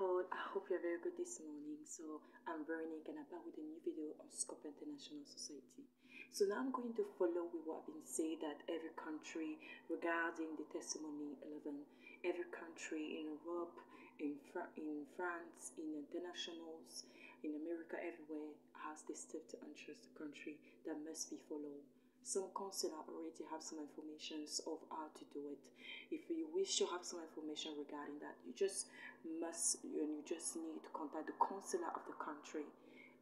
all, I hope you're very good this morning. So I'm Veronique and I'm back with a new video on Scope International Society. So now I'm going to follow with what I've been saying that every country regarding the testimony 11, um, every country in Europe, in, Fra- in France, in internationals, in America, everywhere has this step to untrust the country that must be followed. Some consular already have some information of how to do it. If you wish to have some information regarding that, you just must and you just need to contact the consular of the country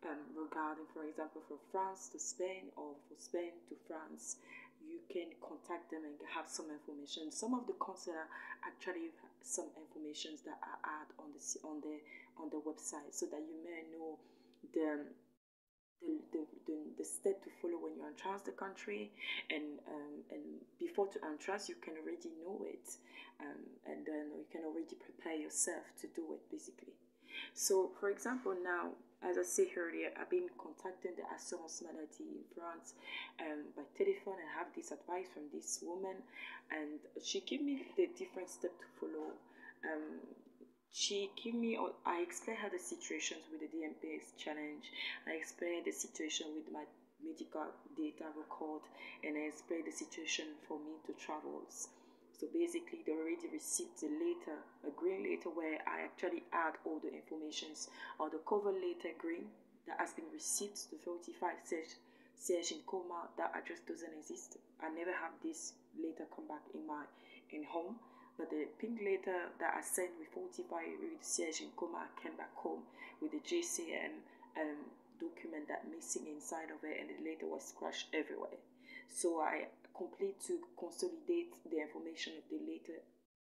um, regarding, for example, from France to Spain or from Spain to France. You can contact them and have some information. Some of the consular actually have some information that are add on the on the on the website so that you may know the the, the, the, the step to follow when you entrust the country and um, and before to entrust you can already know it um, and then you can already prepare yourself to do it basically so for example now as I said earlier, I've been contacting the Assurance Maladie in France um, by telephone. I have this advice from this woman, and she gave me the different steps to follow. Um, she gave me i explained her the situations with the dmps challenge. I explained the situation with my medical data record and i explained the situation for me to travels. So basically they already received the letter a green letter where i actually add all the informations or the cover letter green that has been received the 45 says says in coma that address doesn't exist. I never have this letter come back in my in home but the pink letter that I sent with 45 with siège in coma, I came back home with the JCM um, document that missing inside of it and the letter was scratched everywhere. So I complete to consolidate the information of the letter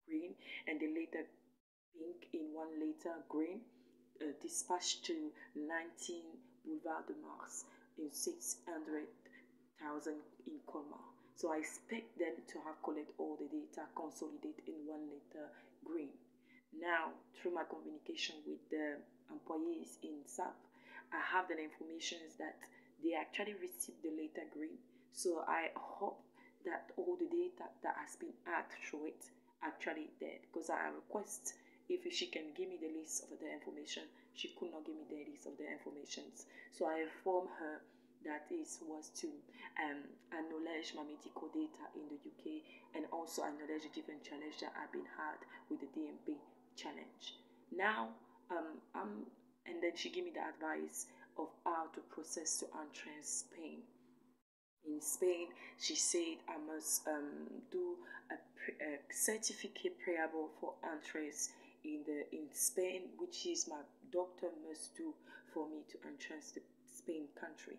green and the letter pink in one letter green uh, dispatched to 19 Boulevard de Mars in 600,000 in Colmar. So I expect them to have collect all the data, consolidate in one letter green. Now, through my communication with the employees in SAP, I have the information that they actually received the letter green. So I hope that all the data that has been added through it actually there because I request if she can give me the list of the information. She could not give me the list of the informations. So I inform her that is was to um, acknowledge my medical data in the UK and also acknowledge the different challenges that I've been had with the DMP challenge. Now, um, um, and then she gave me the advice of how to process to enter Spain. In Spain, she said I must um, do a, a certificate payable for entrance in the in Spain, which is my doctor must do for me to enter the Spain country.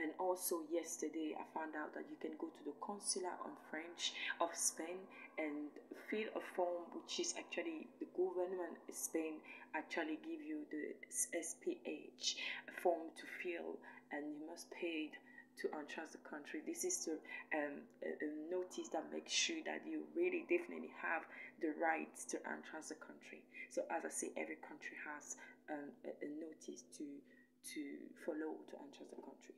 And also yesterday, I found out that you can go to the consular on French of Spain and fill a form, which is actually the government Spain actually give you the SPH form to fill, and you must pay to entrust the country. This is um, a, notice that makes sure that you really definitely have the rights to entrust the country. So as I say, every country has um, a, a notice to to follow to entrust the country.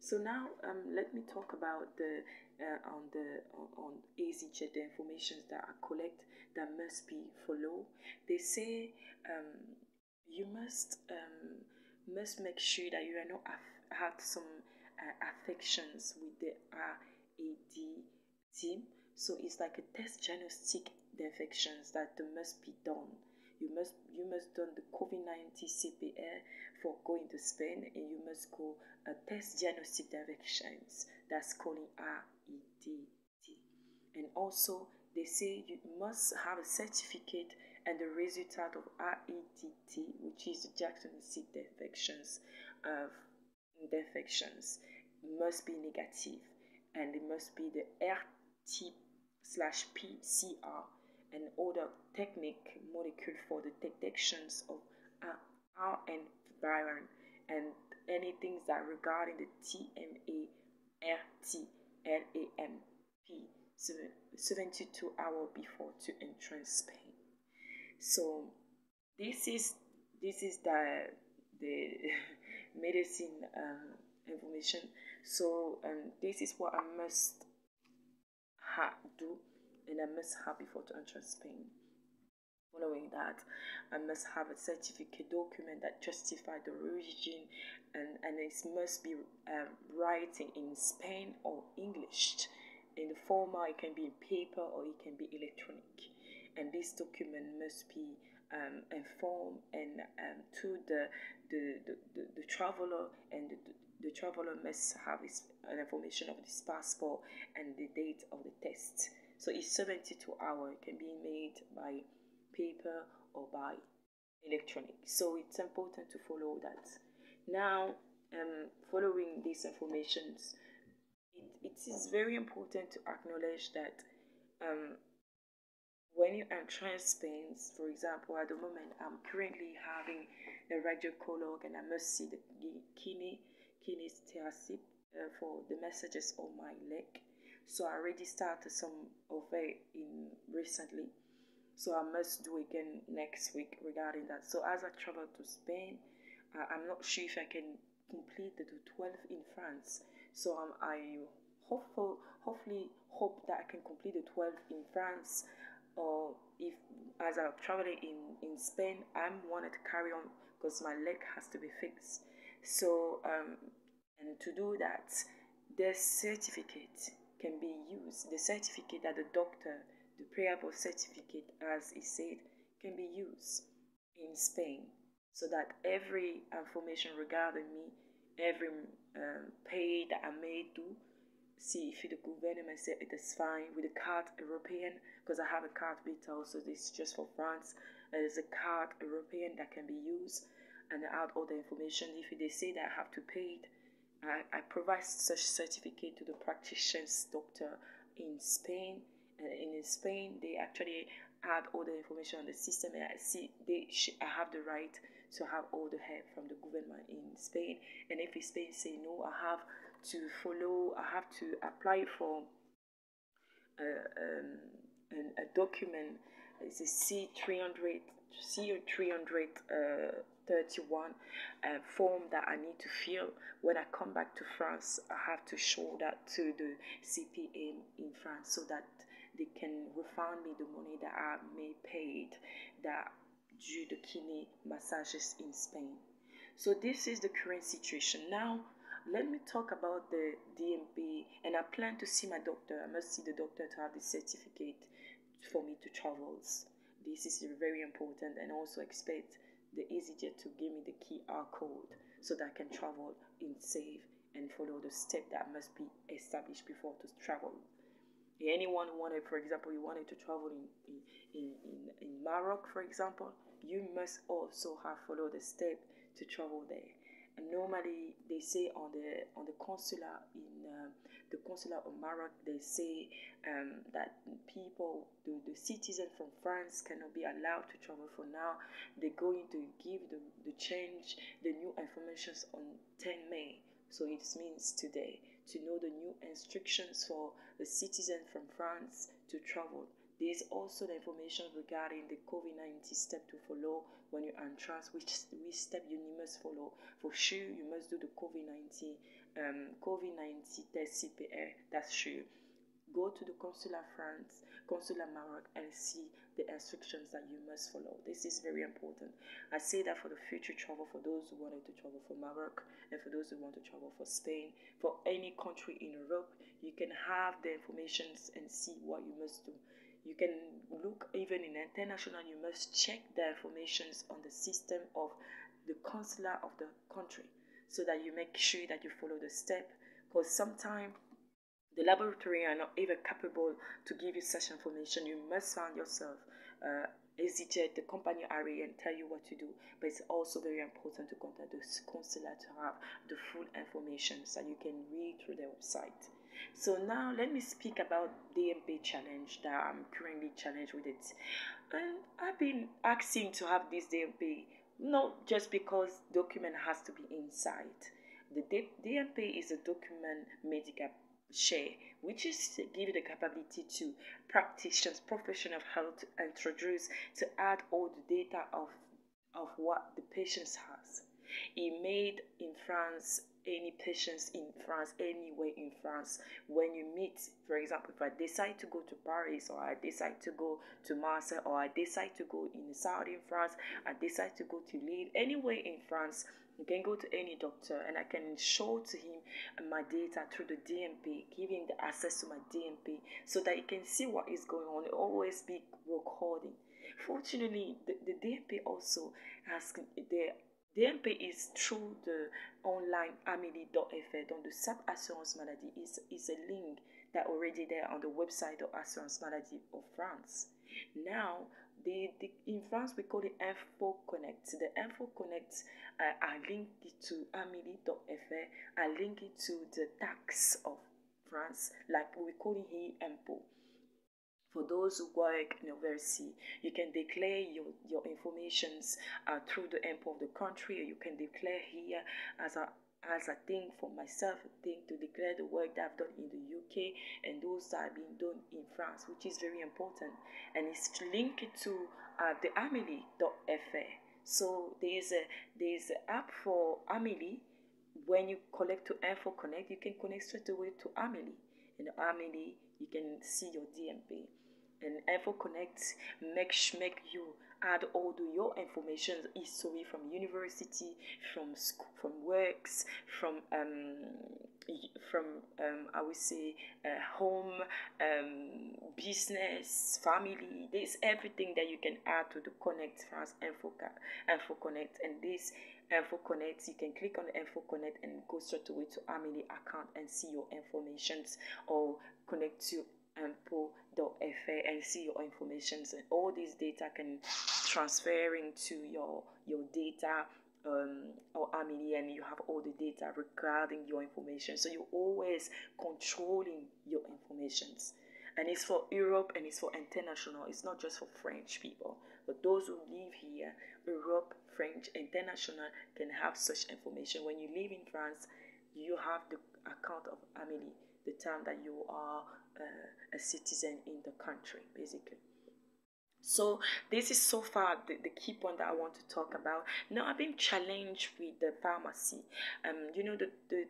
So now um, let me talk about the uh, on the on, EasyJet the information that I collect that must be followed. They say um, you must um, must make sure that you are not have some uh, affections with the RAD team. So it's like a test diagnostic the infections that must be done you must you must done the COVID-19 CPR for going to Spain and you must go a test diagnostic directions that's calling REDT. And also they say you must have a certificate and the result of REDT, which is the Jackson diagnostic infections of infections, must be negative and it must be the RT slash PCR and other technique molecule for the detections of RN virus and anything that regarding the TMA, RT, LAMP 72 hours before to enter Spain. So this is this is the the medicine um, information. So um, this is what I must do and I must have before to enter Spain. Following that, I must have a certificate document that justifies the origin, and, and it must be um, writing in Spain or English. In the former, it can be in paper or it can be electronic. And this document must be um, informed and um, to the the, the, the, the traveler and the, the traveler must have his, information of his passport and the date of the test. So it's 72 hour It can be made by paper or by electronic. So it's important to follow that. Now, um, following these informations, it, it is very important to acknowledge that um, when you are Spain, for example, at the moment I'm currently having a radiologue and I must see the kidney kinesthetic uh, for the messages on my leg. So I already started some of it in recently. So I must do again next week regarding that. So as I travel to Spain, uh, I'm not sure if I can complete the 12 in France. So um, I hopeful, hopefully hope that I can complete the 12 in France. Or if as I'm traveling in, in Spain, I'm wanted to carry on because my leg has to be fixed. So um, and to do that, the certificate can be used. The certificate that the doctor, the pre-approval certificate, as he said, can be used in Spain so that every information regarding me, every um, pay that I may do, see if the government say it is fine with the card European, because I have a card beta so this is just for France. There's a card European that can be used and add all the information. If they say that I have to pay it, I, I provide such certificate to the practitioner's doctor in Spain. And in Spain, they actually add all the information on the system, and I see they I have the right to have all the help from the government in Spain. And if Spain say no, I have to follow. I have to apply for a, um, an, a document. It's a C three hundred C three hundred. Uh, 31 uh, form that I need to fill. When I come back to France, I have to show that to the CPA in France so that they can refund me the money that I may paid that due to kidney massages in Spain. So this is the current situation. Now, let me talk about the DMP and I plan to see my doctor. I must see the doctor to have the certificate for me to travel. This is very important and also expect the EasyJet to give me the QR code so that I can travel in safe and follow the step that must be established before to travel. Anyone wanted, for example, you wanted to travel in, in, in, in Morocco, for example, you must also have followed the step to travel there. And normally they say on the on the consular in uh, the consular of Morocco, they say um, that people, the, the citizens from France cannot be allowed to travel for now. They're going to give the, the change, the new information on 10 May. So it means today to know the new instructions for the citizen from France to travel. There is also the information regarding the COVID-19 step to follow when you're on trans, which, which step you must follow. For sure, you must do the COVID-19 um, COVID-19 test CPR, that's true. Go to the Consular France, Consular Maroc, and see the instructions that you must follow. This is very important. I say that for the future travel, for those who wanted to travel for Maroc, and for those who want to travel for Spain, for any country in Europe, you can have the informations and see what you must do. You can look even in international, you must check the informations on the system of the consular of the country so that you make sure that you follow the step because sometimes the laboratory are not even capable to give you such information. You must find yourself uh, EasyJet, the company area and tell you what to do. But it's also very important to contact the consular to have the full information so you can read through their website. So now let me speak about DMP challenge that I'm currently challenged with it. And I've been asking to have this DMP not just because document has to be inside. The DMP is a document medical share, which is to give the capability to practitioners, professional health, introduce to add all the data of of what the patient has. He made in France any patients in France, anywhere in France. When you meet, for example, if I decide to go to Paris or I decide to go to Marseille or I decide to go in the south in France, I decide to go to Lille, anywhere in France, you can go to any doctor and I can show to him my data through the DMP, give him the access to my DMP so that he can see what is going on. always be recording. Fortunately, the, the DMP also has the DMP is through the online amélie.fr on the SAP Assurance Maladie is, is a link that already there on the website of Assurance Maladie of France. Now, the, the, in France we call it Info Connect. The Info Connect, uh, I link it to amélie.fr, I link it to the tax of France, like we call it here Impôt. For those who work in university, you can declare your, your informations uh, through the import of the country, you can declare here as a as a thing for myself, a thing to declare the work that I've done in the UK and those that have been done in France, which is very important. And it's linked to uh, the Amelie.fr. So there's a there's an app for Amelie. When you collect to Info Connect, you can connect straight away to Amelie. And Amelie, you can see your DMP and Info Connect make make you add all the your information history from university from school from works from um from um i would say uh, home um business family. There's everything that you can add to the connect fast info info connect. And this info connect you can click on info connect and go straight away to Amelie account and see your informations or connect to info.fr and see your information and all these data can transfer into your your data um, or Amelie and you have all the data regarding your information. So you're always controlling your informations. And it's for Europe and it's for international. It's not just for French people. But those who live here Europe French international can have such information. When you live in France you have the account of Amelie the time that you are uh, a citizen in the country, basically. So this is so far the, the key point that I want to talk about. Now I've been challenged with the pharmacy. Um, you know the, the,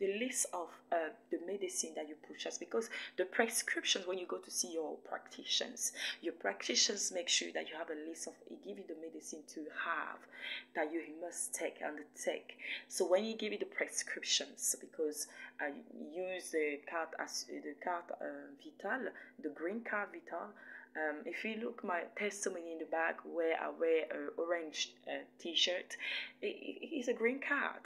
the list of uh, the medicine that you purchase because the prescriptions when you go to see your practitioners your practitioners make sure that you have a list of give you the medicine to have that you must take and take. So when you give you the prescriptions because uh, use the card as the card uh, vital the green card vital um, if you look my testimony in the back where I wear an orange uh, t-shirt, it, it is a green card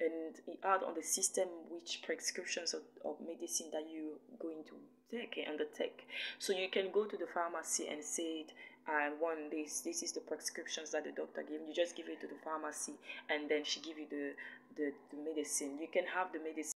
and it add on the system which prescriptions of, of medicine that you're going to take and undertake. So you can go to the pharmacy and say it and one this. This is the prescriptions that the doctor gave you just give it to the pharmacy and then she give you the, the, the medicine. You can have the medicine